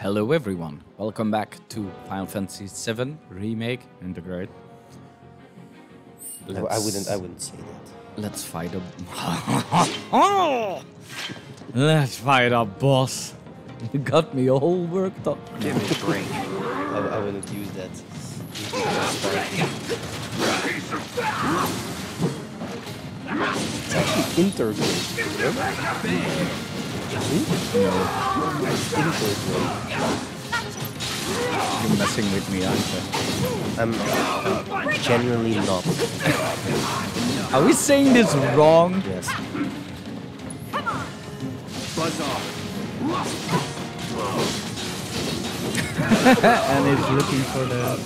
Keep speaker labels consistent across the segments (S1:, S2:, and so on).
S1: Hello everyone, welcome back to Final Fantasy VII Remake Integrate.
S2: I wouldn't. I wouldn't say that.
S1: Let's fight a. Let's fight a boss. You got me all worked up.
S3: Give me a break.
S2: I, I wouldn't use that. It's actually integrate. Integrate.
S1: You're messing with me, aren't you?
S2: I'm, I'm genuinely not.
S1: Are we saying this wrong?
S2: Yes.
S3: Buzz off.
S1: and it's looking for the.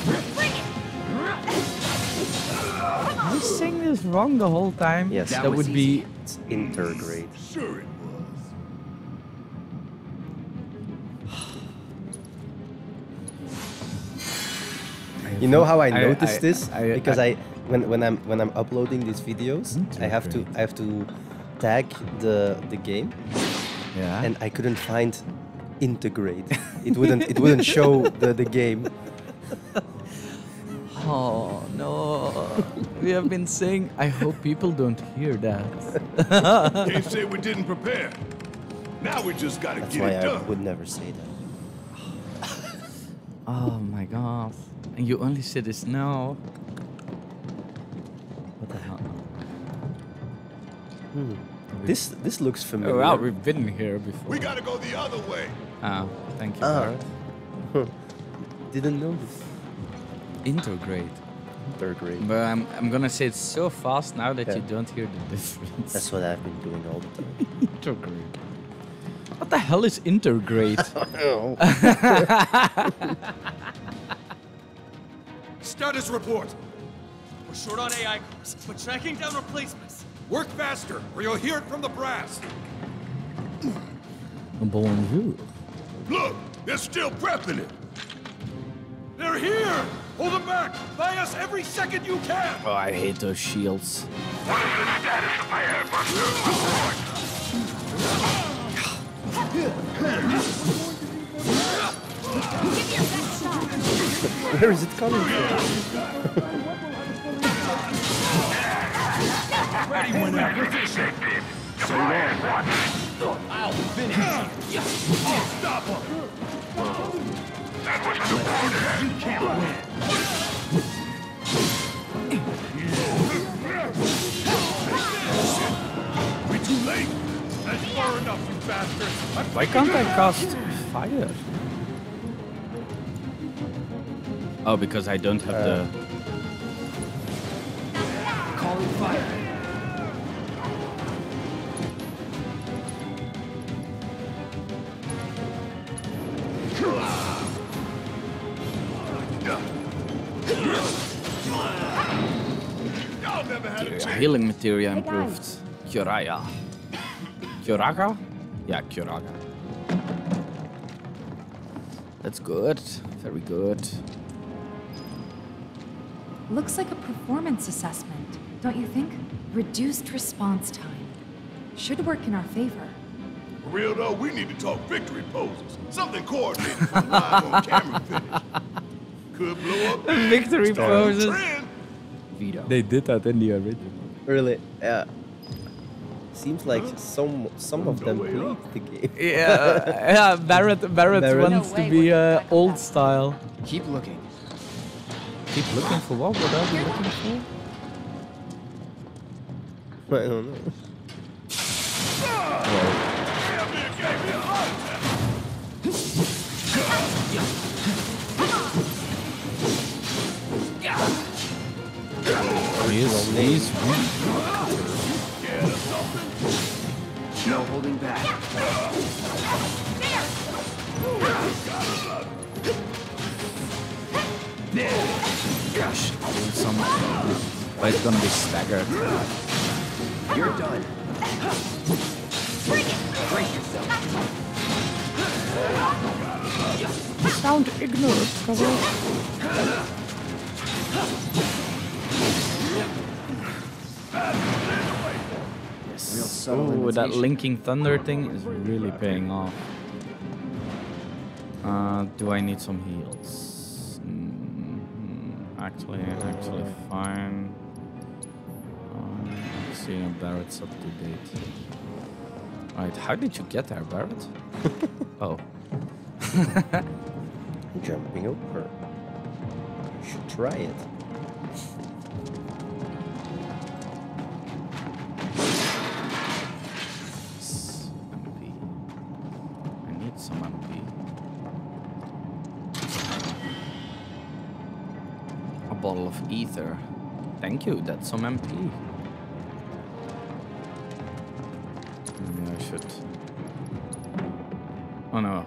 S1: Are we saying this wrong the whole time?
S2: Yes.
S1: That,
S3: That
S1: would
S3: was
S1: be.
S2: It's intergrade.
S4: Sure
S2: You know how I
S1: I-
S2: noticed
S1: I-
S2: this?
S1: I-
S2: because
S1: I-
S2: I, when when I'm when I'm uploading these videos, hmm? I have to I have to tag the the game,
S1: Yeah.
S2: and I couldn't find integrate. It wouldn't it wouldn't show the the game.
S1: Oh no! we have been saying. I hope people don't hear that.
S4: was. Can't say we didn't prepare. Now we just gotta
S2: That's
S4: get
S2: why
S4: it
S2: I
S4: done.
S2: would never say that.
S1: Oh my god! And you only see this now. What the hell? Hmm.
S2: This this looks
S1: Oh,
S2: familiar.
S1: wow, we've been here before.
S4: We gotta go the other way.
S1: Oh, thank you,
S2: Ah.
S1: Barrett.
S2: Didn't know this.
S1: Integrate.
S2: Third grade.
S1: But I'm, I'm gonna say it so fast now that you don't hear the difference.
S2: That's what I've been doing all the time.
S1: Intergrade. What the hell is intergrade?
S4: Status report.
S5: We're short on AI cores, but tracking down replacements.
S4: Work faster, or you'll hear it from the brass.
S1: Bonjour.
S4: Look, they're still prepping it. They're here. Hold them back. Buy us every second you can.
S1: Oh, I hate those shields.
S2: Where is it coming from?
S4: Ready when whenever. So long.
S5: I'll finish you.
S4: Stop them. We're too late. That's far enough, you bastards.
S1: Why can't I cast fire? Oh, because I don't have the.
S5: Uh, Calling fire.
S4: Y'all never had a
S1: Yeah,
S4: chance.
S1: healing materia improved. Kyoraya. Curaga? Yeah, Curaga. That's good. Very good.
S6: Looks like a performance assessment, don't you think? Reduced response time. Should work in our favor.
S4: For real though, we need to talk victory poses. Something coordinated for the live on camera finish. Could blow up. big.
S1: Victory poses.
S4: Trend.
S1: Veto. They did that in the original.
S2: Really? Yeah. Seems like some some of them played
S4: up.
S2: the game.
S1: Yeah, yeah. Barrett, Barrett,
S2: Barrett.
S1: wants
S6: No
S1: to be
S6: we're
S1: uh, old style.
S5: Keep looking.
S1: Keep looking for what? What are we looking for?
S2: I don't know.
S4: Damn near gave me a.
S1: He's, he's weak.
S5: No holding back.
S1: Gosh, some. But it's gonna be staggered.
S5: You're done. Brace yourself.
S1: Sound ignorant.
S5: Real subtle
S1: Ooh, that linking thunder thing is really paying off. Uh, do I need some heals? Actually, actually fine. Um, if Barrett's up to date. Alright, how did you get there, Barrett? oh.
S2: Jumping over. You should try it.
S1: Of ether. Thank you, that's some MP. Maybe I should. Oh no.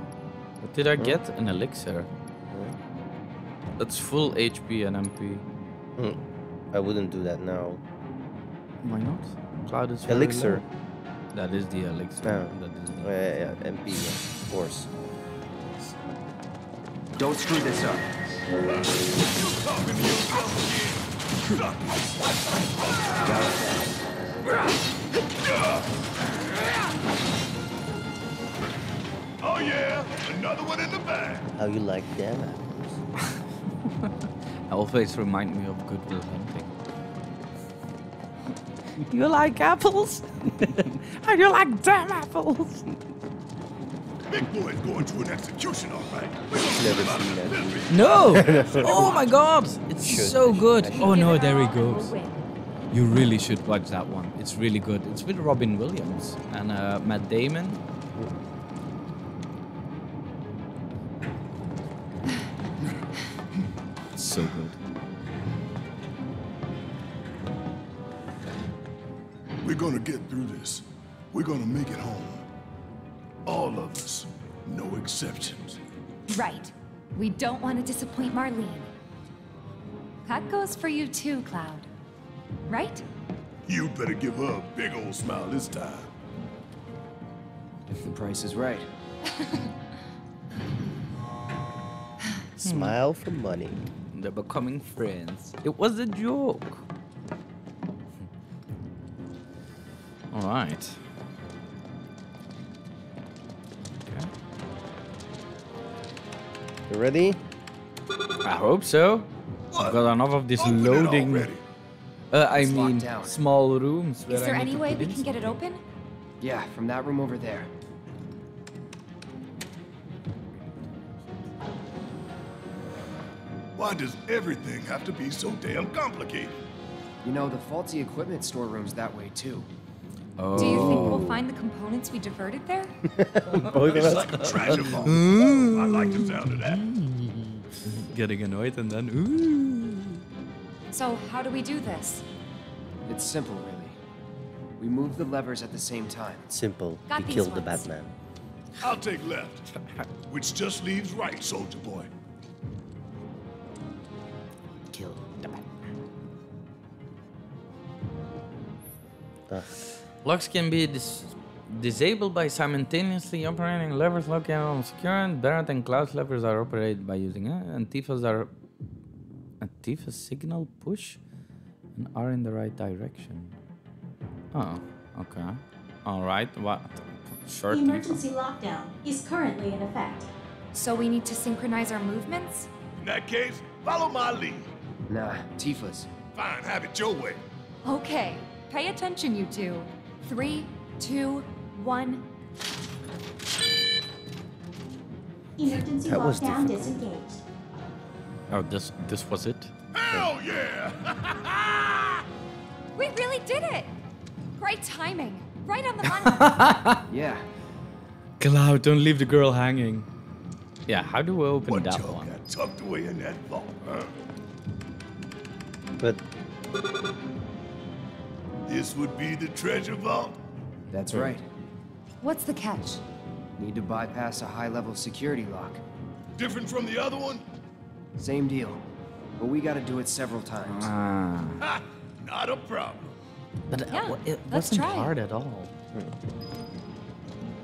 S1: What did I get? An elixir. That's full HP and MP.
S2: Hmm. I wouldn't do that now.
S1: Why not? Cloud is very
S2: Elixir.
S1: low. That is the elixir.
S2: No.
S1: That is
S2: Oh,
S1: the
S2: yeah, yeah, MP, yeah, of course.
S3: Don't screw this up.
S4: Talking to yourself again. Oh yeah, another one in the bag.
S2: How you like them apples?
S1: always remind me of Good Will Hunting. you like apples? How you like damn apples?
S4: Big boy's going to an execution, all right.
S2: Never
S4: get him out
S2: seen that.
S1: No! oh my god! It's
S2: Should.
S1: so good. Oh no, there he
S6: all and we'll
S1: goes. You really should watch that one. It's really good. It's with Robin Williams and uh, Matt Damon. It's so good.
S4: We're gonna get through this. We're gonna make it home. All of us, no exceptions.
S6: Right. We don't want to disappoint Marlene. That goes for you too, Cloud. Right?
S4: You better give her a big old smile this time.
S3: If the price is right.
S2: Smile for money.
S1: They're becoming friends. It was a joke. All right.
S2: You ready?
S1: I hope so. I've got enough of this
S4: Open
S1: loading. Uh, I
S3: It's
S1: mean,
S3: down.
S1: small rooms. where
S6: Is there
S1: need
S6: any way we can get it open?
S3: Yeah, from that room over there.
S4: Why does everything have to be so damn complicated?
S3: You know, the faulty equipment storeroom's that way too.
S1: Oh.
S6: Do you think we'll find the components we diverted there?
S2: Both of
S4: It's
S2: us.
S4: like a treasure vault. I like the sound of that.
S1: Getting annoyed and then ooh.
S6: So, how do we do this?
S3: It's simple, really. We move the levers at the same time.
S2: Simple.
S6: Got
S2: you
S6: these
S2: killed the
S6: ones.
S2: Batman.
S4: I'll take left, which just leaves right, soldier boy.
S2: Kill the Batman. Ah,
S1: Locks can be dis- disabled by simultaneously operating levers located on secure and Barrett and Cloud's levers are operated by using uh, and Tifa's are Antifa's signal push and are in the right direction. Oh, okay. Alright, what? Sure,
S7: The
S1: Tifa.
S7: emergency lockdown is currently in effect.
S6: So we need to synchronize our movements?
S4: In that case, follow my lead.
S3: Nah, Tifa's.
S4: Fine, have it your way.
S6: Okay, pay attention, you two. Three, two, one.
S7: Emergency
S2: That was
S7: lockdown
S2: difficult.
S7: disengaged.
S1: Oh, this this was it?
S4: Hell yeah!
S6: We really did it! Great timing. Right on the money.
S3: Yeah,
S1: Cloud, don't leave the girl hanging. Yeah, how do we open
S4: What
S1: that
S4: y'all
S1: one?
S4: got tucked away in that vault, huh?
S2: But
S4: This would be the treasure vault?
S3: that's right.
S6: What's the catch?
S3: Need to bypass a high-level security lock.
S4: Different from the other one?
S3: Same deal. But we gotta do it several times.
S1: Ah.
S4: Ha! Not a problem.
S1: But it,
S6: Yeah,
S1: wa- it wasn't
S6: try it.
S1: hard at all.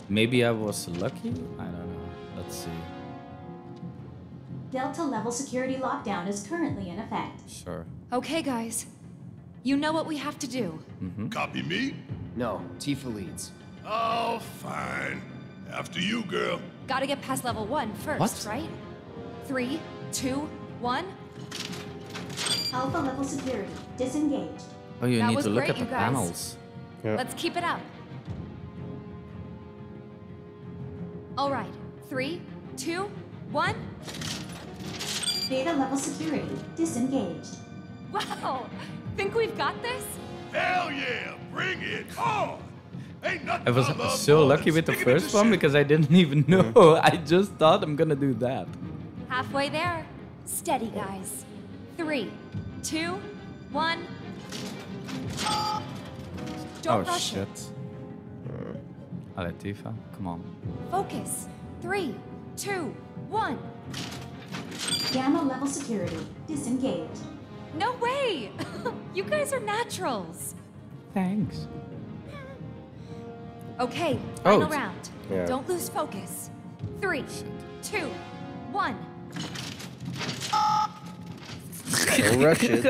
S1: Maybe I was lucky? I don't know. Let's see.
S7: Delta level security lockdown is currently in effect.
S1: Sure.
S6: Okay, guys. You know what we have to do. Mm-hmm.
S4: Copy me?
S3: No, Tifa leads.
S4: Oh, fine. After you, girl.
S6: Gotta get past level one first,
S1: What?
S6: right? Three, two, one.
S7: Alpha level security disengaged.
S1: Oh, you
S6: That
S1: need to look
S6: great,
S1: at the
S6: you guys.
S1: panels.
S2: Yeah.
S6: Let's keep it up. All right. Three, two, one.
S7: Beta level security disengaged.
S6: Wow! Think we've got this?
S4: Hell yeah, bring it on! Ain't nothing
S1: I was
S4: I love
S1: so lucky with the
S4: sticking it to
S1: first one because I didn't even know. I just thought I'm gonna do that.
S6: Halfway there. Steady, guys. Three, two, one. Don't
S1: oh
S6: rush
S1: shit.
S6: it.
S1: Tifa, come on.
S6: Focus. Three, two, one.
S7: Gamma level security disengaged.
S6: No way! you guys are naturals.
S1: Thanks.
S6: Okay,
S1: Oh,
S6: final
S1: it's-
S6: round.
S2: Yeah.
S6: Don't lose focus. Three, two, one.
S2: Don't rush it.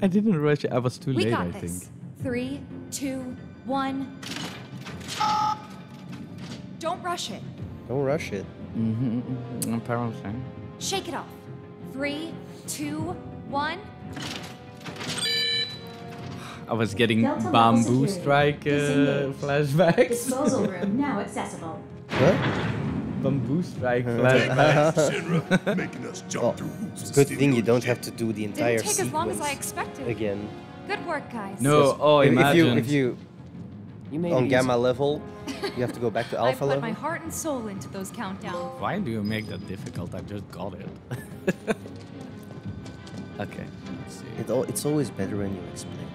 S1: I didn't rush it. I was too
S6: We
S1: late,
S6: got
S1: I
S6: this.
S1: think.
S6: Three, two, one. Don't rush it.
S2: Don't rush it.
S1: Mm-hmm, apparently.
S6: Shake it off. Three, two, one.
S1: I was getting
S7: Delta
S1: bamboo
S7: security.
S1: strike uh, flashbacks.
S7: Disposal room now accessible.
S2: What?
S1: bamboo strike
S4: Thanks,
S1: flashbacks.
S4: Shinra, making us jump
S2: Oh,
S4: through hoops
S2: Good thing you don't have to do the entire
S6: Didn't take as long as I expected.
S2: again.
S6: Good work, guys.
S1: No, oh,
S2: if, if you
S1: imagine.
S2: if you
S3: You made
S2: on
S3: it
S2: gamma
S3: easy.
S2: level, you have to go back to alpha
S6: I
S2: alpha
S6: put
S2: level.
S6: my heart and soul into those countdowns.
S1: Why do you make that difficult? I just got it. okay, let's see.
S2: It al- it's always better when you explain.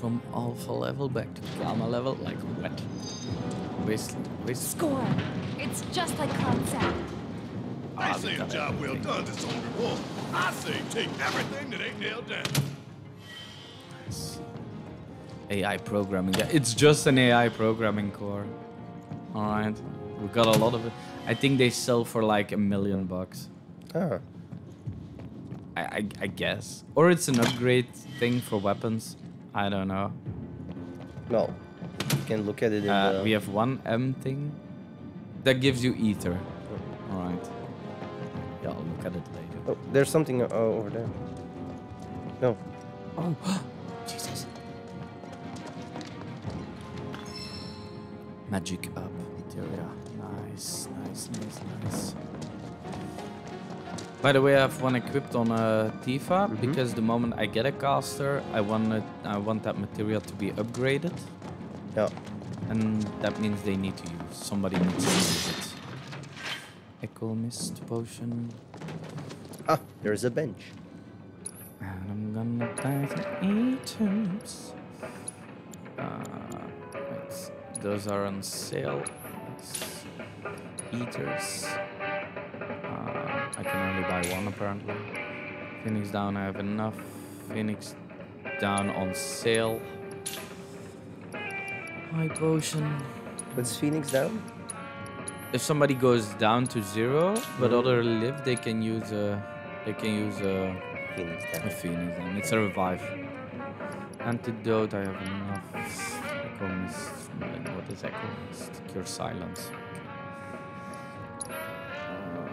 S1: From alpha level back to gamma level, like what? Waste, waste.
S6: Score. It's just like Cloud said.
S4: I
S1: Ah,
S4: say a
S1: got
S4: job well done to Soldier One. I say take everything that ain't nailed down.
S1: Nice. AI programming. Yeah, it's just an AI programming core. All right, we got a lot of it. I think they sell for like a million bucks.
S2: Ah,
S1: I, I, I guess, or it's an upgrade thing for weapons. I don't know.
S2: no. You can look at it in
S1: Uh,
S2: the.
S1: we have one M thing that gives you ether. All right. Yeah, I'll look at it later.
S2: Oh, there's something uh, over there. No.
S1: Oh, Nice, nice, nice, nice. By the way, I have one equipped on a Tifa because the moment I get a caster, I want it, I want that material to be upgraded,
S2: Yeah.
S1: and that means they need to use. Somebody needs to use it. Echo mist potion,
S2: Ah, there's a bench.
S1: and I'm gonna buy some items. Uh, those are on sale. Yes. Ethers. Uh, I can only buy one apparently. Phoenix down, I have enough. Phoenix down on sale. High potion.
S2: What's Phoenix down?
S1: If somebody goes down to zero, but other live, they can use a, they can use a,
S2: Phoenix
S1: a
S2: down.
S1: phoenix. And it's a revive. Antidote, I have enough. Echo mist. uh, What is echo mist? Cure silence. Uh,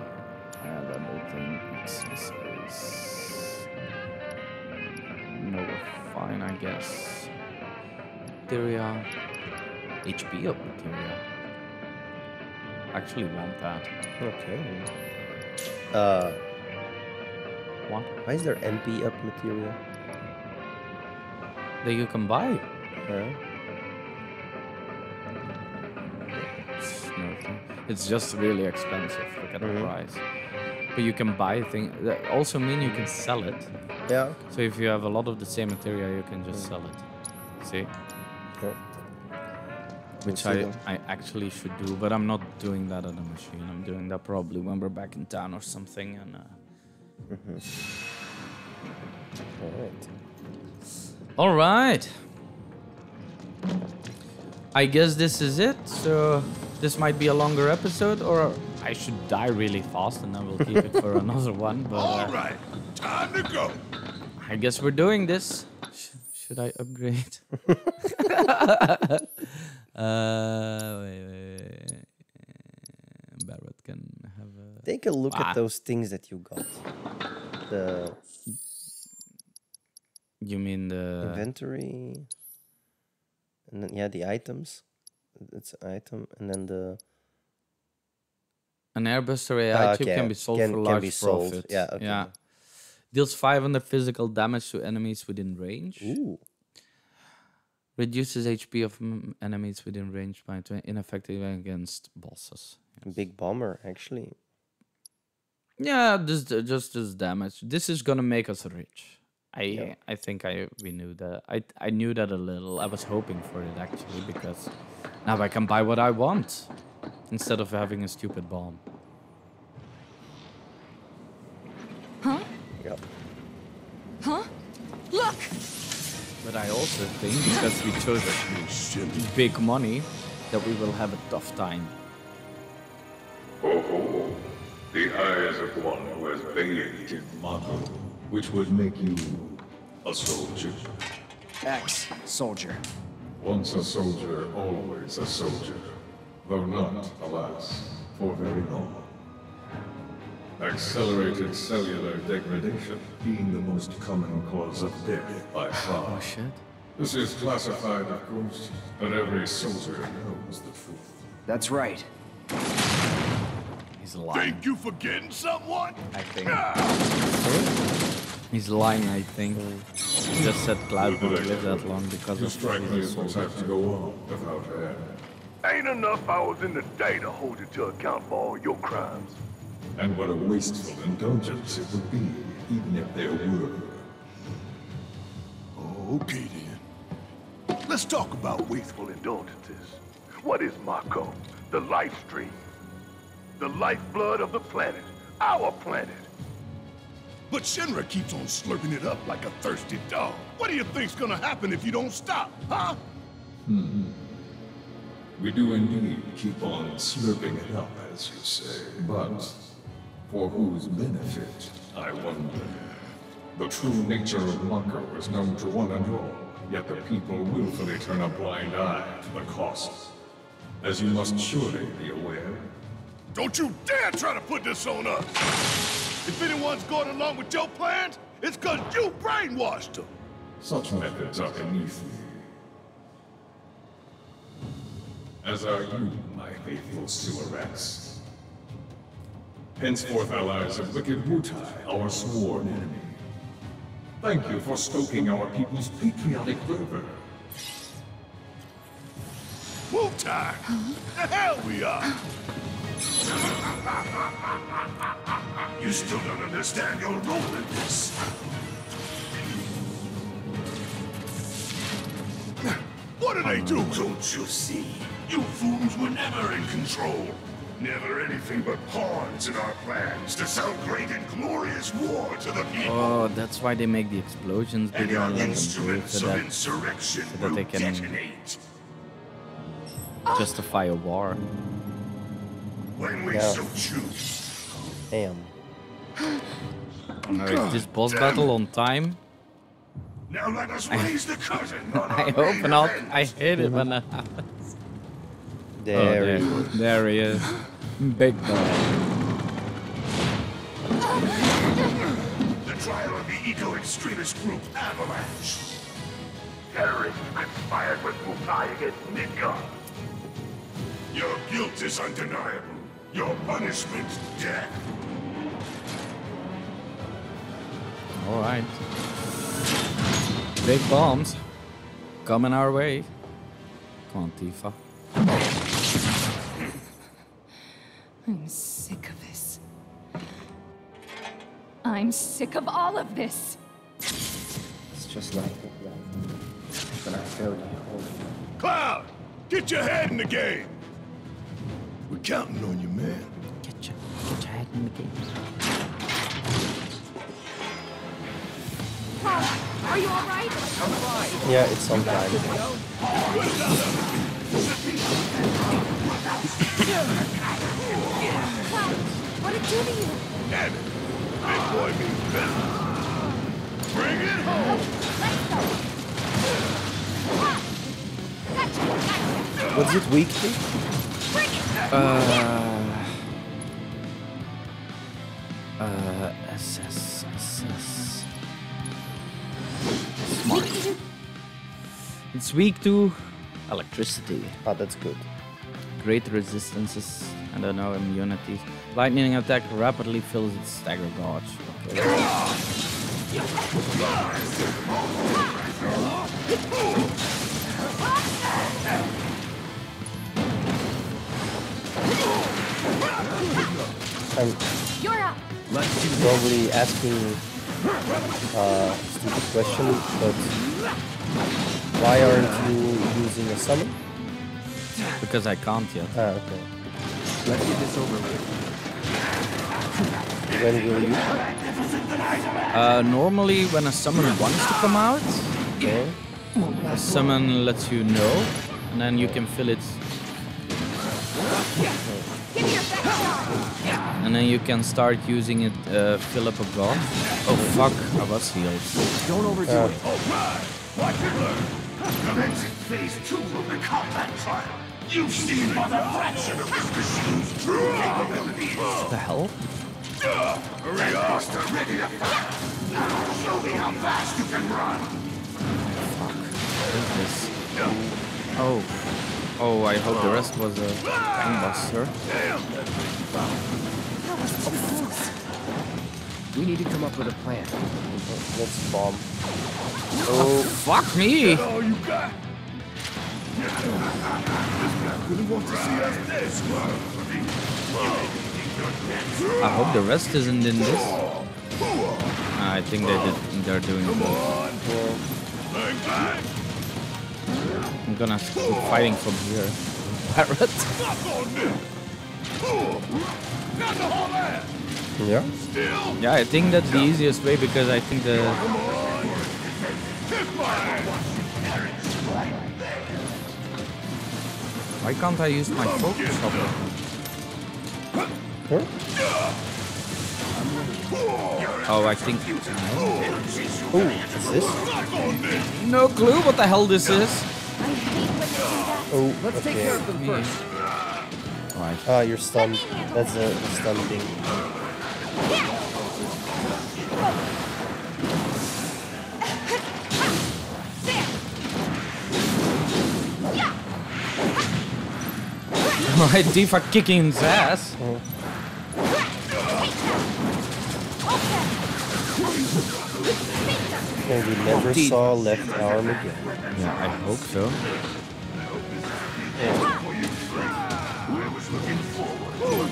S1: I have everything. Accessories. No, we're fine, I guess. Materia. HP up materia. Actually want that.
S2: Okay. Uh,
S1: Want
S2: why is there MP up material?
S1: that you can buy.
S2: Huh?
S1: It's just really expensive. Look at the
S2: Mhm.
S1: price. But you can buy things. That also mean you can sell it.
S2: Yeah.
S1: So if you have a lot of the same material, you can just sell it. See,
S2: yeah.
S1: which I, I actually should do, but I'm not doing that on the machine. I'm doing that probably when we're back in town or something. And uh,
S2: Alright.
S1: all right, I guess this is it. So this might be a longer episode, or I should die really fast, and then we'll keep it for another one. But
S4: All
S1: uh,
S4: right, time to go.
S1: I guess we're doing this. Sh- should I upgrade? Uh, wait, wait, wait. Barrett can have a.
S2: Take a look
S1: Ah.
S2: at those things that you got. The
S1: You mean the
S2: inventory, and then yeah, the items. It's an item, and then the
S1: an airbuster AI
S2: Ah, okay,
S1: can be sold
S2: can-
S1: for large
S2: be sold,
S1: profit.
S2: yeah, okay.
S1: Yeah. Deals 500 physical damage to enemies within range.
S2: ooh,
S1: Reduces HP of m- enemies within range by 20, ineffective against bosses.
S2: big bomber actually.
S1: Yeah, uh, just this damage. This is gonna make us rich. I
S2: Yeah.
S1: I think I we knew that. I I knew that a little. I was hoping for it actually because now I can buy what I want instead of having a stupid bomb. Huh?
S2: Yep.
S6: Huh? Look!
S1: But I also think because we chose big money that we will have a tough time.
S8: Oh, oh, oh. the eyes of one who has bathed in Mako, which would make you a soldier.
S3: X, soldier.
S8: Once a soldier, always a soldier. Though not, alas, for very long. Accelerated cellular degradation being the most common cause of death by far.
S1: Oh shit.
S8: This is classified, of course, but every soldier knows the truth.
S3: That's right.
S1: He's lying.
S4: Think you forgetting someone?
S1: I think. Ah! He's lying. I think. He just said Cloud won't live that long because
S8: You
S1: of
S8: strike me
S1: his
S8: as the type to go on without air.
S4: Ain't enough hours in the day to hold you to account for all your crimes.
S8: And what a wasteful indulgence it would be, even if there were.
S4: Okay then. Let's talk about wasteful indulgences. What is Mako? The life stream. The lifeblood of the planet. Our planet. But Shinra keeps on slurping it up like a thirsty dog. What do you think's gonna happen if you don't stop, huh? Hmm.
S8: We do indeed keep on slurping it up, as you say. But for whose benefit, I wonder. The true nature of Mako is known to one and all, yet the people willfully turn a blind eye to the costs. As you must surely be aware,
S4: Don't you dare try to put this on us! If anyone's going along with your plans, it's cause you brainwashed them!
S8: Such methods are beneath me. As are you, my faithful Suarex. Henceforth allies of wicked Wutai, our sworn enemy. Thank you for stoking our people's patriotic fervor.
S4: Wutai! The hell we are!
S8: You still don't understand your role in this.
S4: What do they do?
S8: Don't you see? You fools were never in control. Never anything but pawns in our plans to sell great and glorious war to the people.
S1: Oh, that's why they make the explosions
S8: and
S1: bigger
S8: your
S1: and let them
S8: instruments
S1: so
S8: of
S1: that
S8: insurrection
S1: so that
S8: will
S1: they can-
S8: detonate.
S1: justify a war.
S8: When we
S2: Yeah.
S8: so choose.
S2: Damn.
S1: Now, is this boss battle on time?
S8: Now let us raise the curtain
S1: I hope not. I hate it when that happens.
S2: There,
S1: Oh,
S2: he
S1: there,
S2: is.
S1: there he is. Big boy.
S8: The trial of the eco-extremist group Avalanche. Terrorists conspired with Wutai against Midgar. Your guilt is undeniable. Your punishment, death.
S1: All right. Big bombs coming our way. Come on, Tifa.
S6: I'm sick of this. I'm sick of all of this.
S2: It's just like when I failed you.
S4: Cloud! Get your head in the game! We're counting on you, man.
S1: Get your, get your head in the game.
S6: Are you all right?
S2: Yeah, it's on time.
S6: What did do to you?
S4: Damn it! Big boy means business. Bring it home!
S6: Let's go. Gotcha, gotcha.
S2: What's it weak to?
S1: Uh, uh, SS, SS. Smart. It's weak to electricity.
S2: Ah, that's good.
S1: Great resistances. I don't know, immunity. Lightning attack rapidly fills its stagger gauge. Okay.
S2: I'm
S6: You're up.
S2: probably asking a stupid question, but why aren't you using a summon?
S1: Because I can't yet.
S2: Ah, okay.
S3: Let's get this over with.
S2: When will you?
S1: Uh, normally, when a summon wants to come out,
S2: Okay.
S1: a summon lets you know, and then you can fill it. And then you can start using it, uh, fill up a god. Oh fuck, I was healed.
S3: Don't overdo
S2: Uh,
S3: it.
S4: Watch and learn. Commencing phase two of the combat trial. You've seen but a fraction of this machine's true capabilities.
S1: What the hell?
S4: Hurry ready to fire. Now show me how fast you can run.
S1: What is this? Oh. Oh, I hope the rest was a gangbuster.
S3: We need to come up with a plan.
S2: Let's bomb. Oh,
S1: Fuck me!
S4: All you got. Really want to see us this.
S1: I hope the rest isn't in this. I think they did. They're doing it.
S4: Bang, bang.
S1: I'm gonna keep fighting from here. Parrot.
S2: Yeah.
S1: Yeah, I think that's the easiest way because I think the
S4: Kick my ass.
S1: why can't I use my focus shopper?
S2: Huh?
S1: Oh, I think
S2: Oh, what's this?
S1: no clue what the hell this is.
S2: Oh,
S3: Let's take care of
S2: okay.
S3: them hmm. first.
S1: Right.
S2: Ah, you're stunned. That's a a stun thing.
S1: Right, Tifa kicking his ass.
S2: And we never saw left arm again.
S1: Yeah, I hope so.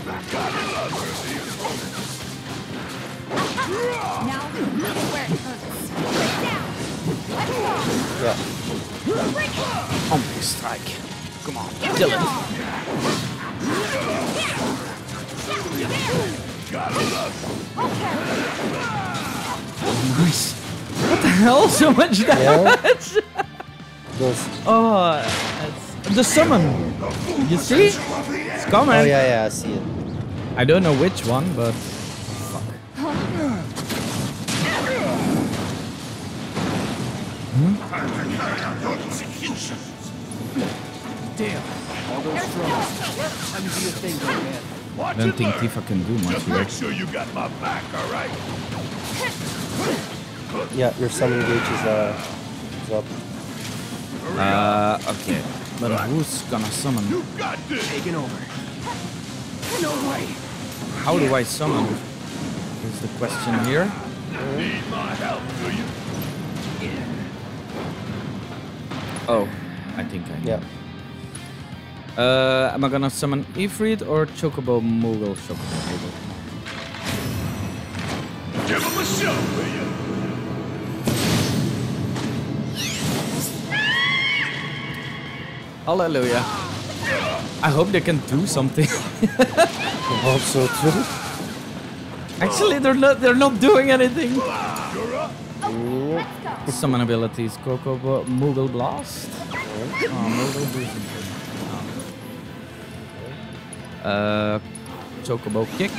S6: Now, where it hurts. Down. Let's go.
S2: Yeah.
S1: Omni strike. Come on,
S6: Give
S1: kill
S6: it
S1: it. Nice. What the hell? So much damage.
S2: Yeah.
S1: Oh, the summon. You see? It's coming.
S2: Oh yeah, yeah, I see it.
S1: I don't know which one, but
S3: Damn. All those struggles. Time to do your thing, young man.
S1: I don't think Tifa can do much
S4: Just
S1: here.
S4: make sure you got my back, all right?
S2: Yeah, your summon gauge is uh is up.
S1: Uh, okay. But who's gonna summon?
S4: You got this.
S3: Taking over. No way.
S1: How do I summon? Is the question here.
S4: Need my help, do you?
S1: Oh, I think I.
S2: Yeah.
S1: Uh, am I gonna summon Ifrit or Chocobo Moogle Chocobo Moogle?
S4: Give him a show, will you?
S1: Hallelujah. I hope they can do something.
S2: I hope so too.
S1: Actually, they're not. They're not doing anything.
S2: Yep.
S1: Summon abilities: Chocobo Moogle Blast. Oh, Moogle Boost. Oh. Uh, Chocobo Kick.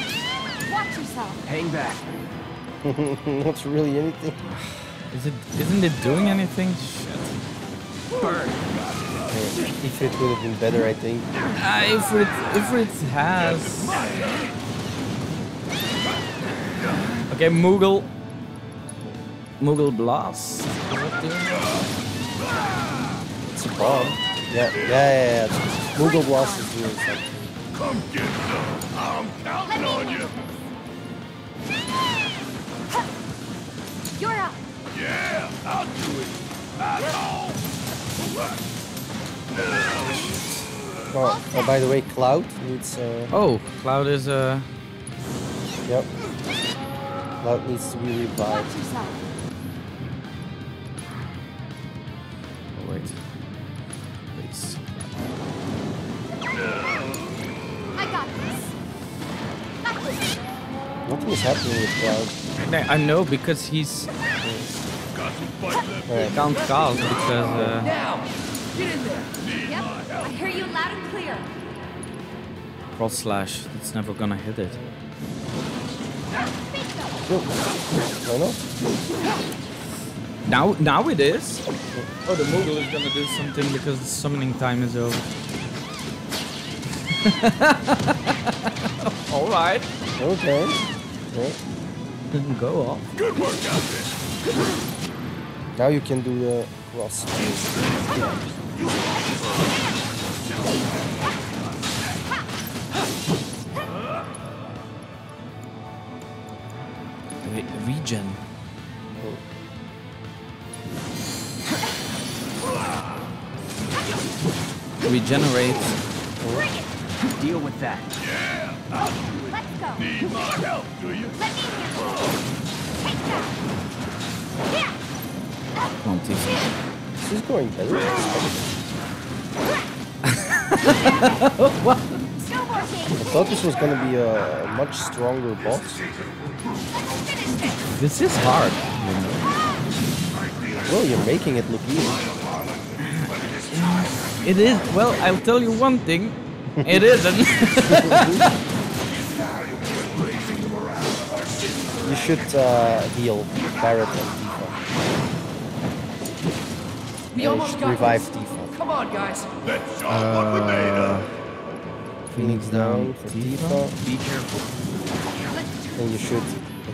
S6: Watch yourself.
S3: Hang back.
S2: Not really anything.
S1: Is it? Isn't it doing anything? Shit.
S3: Burn.
S2: Ifrit would have been better, I think.
S1: Uh, Ifrit, Ifrit has. Okay, Moogle. Moogle Blast. Is?
S2: It's a bomb. Yeah, yeah, yeah. yeah. Moogle Blast is doing something.
S4: Come get some. I'm counting on you.
S6: You're up.
S4: Yeah, I'll do it. That's all.
S2: Oh, oh, by the way, Cloud needs. Uh,
S1: Oh, Cloud is uh
S2: yep. Cloud needs to be revived.
S1: Oh, wait. Please.
S6: I got this.
S2: Nothing is happening with Cloud.
S1: I know because he's
S4: Got some fight left.
S2: Alright.
S1: can't cast because uh,
S5: Now! Get in there!
S6: Yep. I hear you loud and clear.
S1: cross slash. It's never gonna hit it.
S2: Go. Why?
S1: Now, now it is. Oh, the Moogle is gonna do something because the summoning time is over. All right.
S2: Okay. Yeah.
S1: Go off.
S4: Good work out.
S2: Now you can do the cross.
S1: Wait, regen. Regenerate.
S3: Deal with that.
S6: Let's go.
S4: Need my help, do you?
S6: Let me handle it. Take that.
S1: Come on, Tifa.
S2: This is going better than expected.
S6: Still.
S2: I thought this was gonna be a much stronger boss.
S6: This.
S1: This is hard.
S2: Well, you're making it look easy.
S1: It is. Well, I'll tell you one thing. It isn't.
S2: You should uh, heal Barret and Tifa.
S5: We almost got
S2: revive
S5: this.
S2: Tifa.
S5: Come on, guys.
S4: Let's show 'em what we made of.
S2: Phoenix down for Tifa.
S3: Be careful.
S2: And you should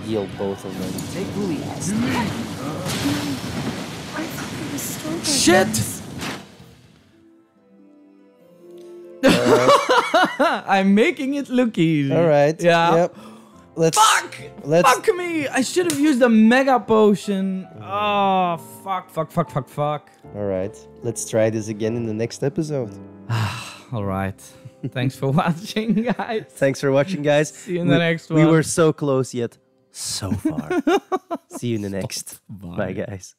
S2: heal both of them.
S3: Take the lead.
S1: Shit! I'm making it look easy.
S2: Alright.
S1: Yeah.
S2: Yep. Let's
S1: Fuck!
S2: let's
S1: Fuck me! I should have used a mega potion. Oh, fuck, fuck, fuck, fuck, fuck.
S2: Alright. Let's try this again in the next episode.
S1: All right. Thanks for watching, guys.
S2: Thanks for watching guys.
S1: See you in the next one.
S2: We were so close yet so far. See you in the next. Bye guys.